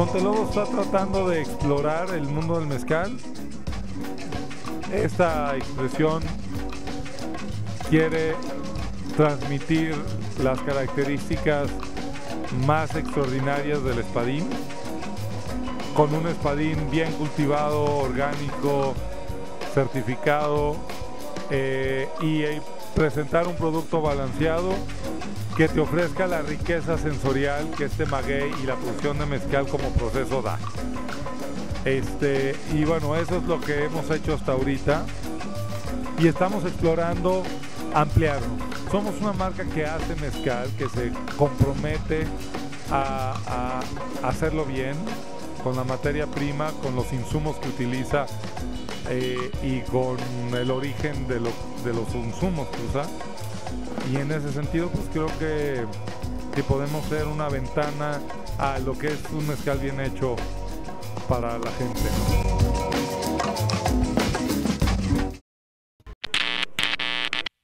Montelobo está tratando de explorar el mundo del mezcal. Esta expresión quiere transmitir las características más extraordinarias del espadín, con un espadín bien cultivado, orgánico, certificado eh, y presentar un producto balanceado que te ofrezca la riqueza sensorial que este maguey y la producción de mezcal como proceso da. Este, y bueno, eso es lo que hemos hecho hasta ahorita y estamos explorando ampliarnos. Somos una marca que hace mezcal, que se compromete a, hacerlo bien, con la materia prima, con los insumos que utiliza eh, y con el origen de, de los insumos que usa. Y en ese sentido, pues creo que, que podemos ser una ventana a lo que es un mezcal bien hecho para la gente.